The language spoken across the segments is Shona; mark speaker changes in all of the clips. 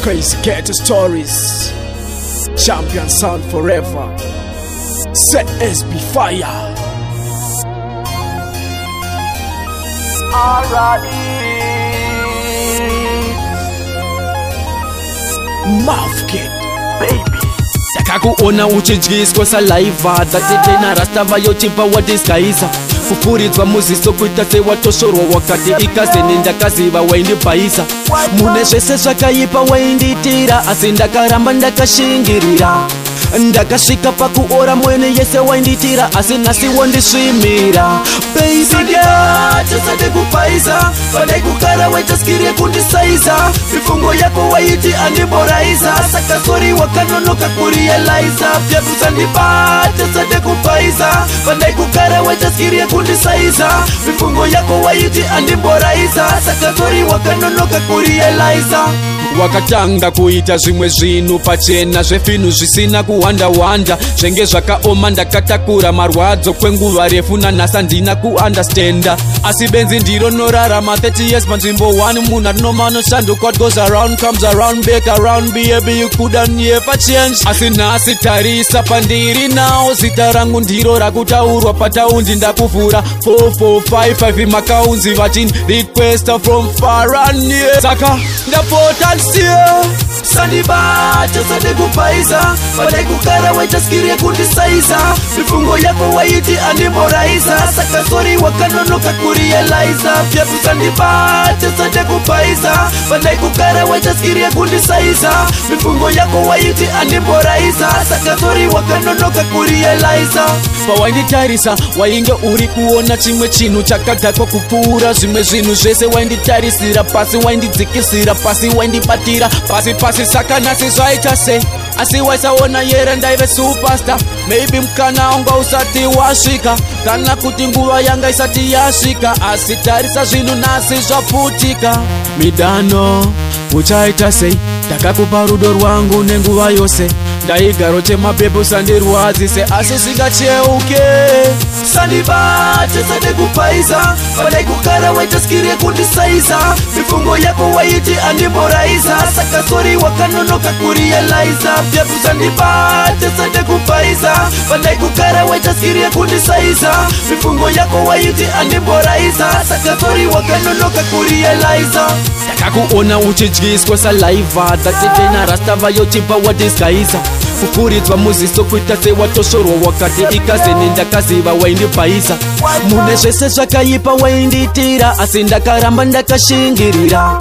Speaker 1: Crazy Cat Stories Champion Sound Forever Set SB Fire Alrighty Mouth Kid Baby Takakuona uchidyiswa saliva That it in a rasta vayo chipa wa disguiser kufufuridzwa muziso kuita sewatosvorwa wakati ikazeni ndakaziva waindibvaisa mune zvese zvakaipa waindiitira asi ndakaramba ndakashingirira ndakasvika pakuora mwene yese waindiitira asi nhasiwo ndisvimira kuzvisaisa pane kugara wechaskirie
Speaker 2: kundisaisa mifungo yako waiti andiboraisa saka sori wakanonoka kurielaisa vyatusandibatesade kubvaisa pane kugara wechaskirie kundisaisa mifungo yako waiti andiboraisa saka sori wakanonoka kurielaisa
Speaker 1: wakatanga kuita zvimwe zvinhu pachena zvefinhu zvisina kuwandawanda zvenge zvakaoma ndakatakura marwadzo kwenguva refu nanhasa ndina kuandastenda asi benzi ndironorarama 30 years panzvimbo 1 munhu arinomanoshandukwa goes around comes around back around beabe yukudanyepa change asi nhasi tarisa pandiri nawo zita rangu ndiro rakutaurwa pataundi ndakuvhura 4455 makaunzi vachini requester from faran saka ndapota kalsio sandibata sandikubhaisa
Speaker 2: vandaikukara waitaskiri yekundisaisa mifungo yako waiti andiboraisa saka sori wakanonoka kurieliza pyapu sandibata sandikubhaisa vandaikukara waitaskiri yekundisaisa mifungo yako waiti
Speaker 1: andiboraisa saka sori wakanonoka kurieliza pawainditarisa wainge uri kuona chimwe chinhu chakagakwa kupfuura zvimwe zvinhu zvese wainditarisira pasi waindidzikisira pasi waindi ndinibatira pasi pasi saka nhasi zvaita se asi waisaona yere ndaive supasta maybe mukana wanga usati wasvika kana kuti nguva yanga isati yasvika asi tarisa zvinhu nhasi zvaputika midano uchaita sei ndakakupa rudo rwangu nenguva yose ndaigaro chemabhebho sandirwadzi seasi usingacheuke sandibate
Speaker 2: sandekupaisa pandaikugara waitaskiri yekundisaisa mifungo yako waiti andimboraisa saka sori wakanonoka kuriyalaisa bhebhu
Speaker 1: sandibate sandekupaisa pandaikugara waitaskiri yekundisaisa mifungo yako waiti andimboraisa wakanonoka kuri eliza takakuona uchidyiswa saliva tatitena rastava yotipa wadisgaiza kukuridzwa muziso kuita sewatosvorwa wakati ikazeni ndakaziva waindibhaisa mune zvese zvakaipa waindiitira asi ndakaramba ndakashingirira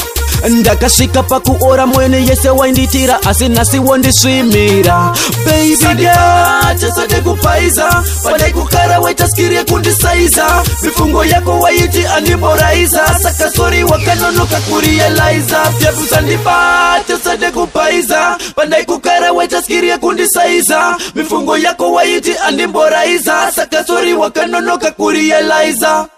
Speaker 1: ndakasvika pakuora mwoyo neyese waindiitira asi nhasi wondisvimira baiachasadekupaisa padai kukara waita skiri yekundisaisa
Speaker 2: mifungo yako waiti andimboraisa saka sori wakanonoka kurieliza yabuzandipachasadekupaisa padai kukara waita skiri yekundisaisa mifungo yako waiti andimboraisa saka sori wakanonoka
Speaker 1: kurieliza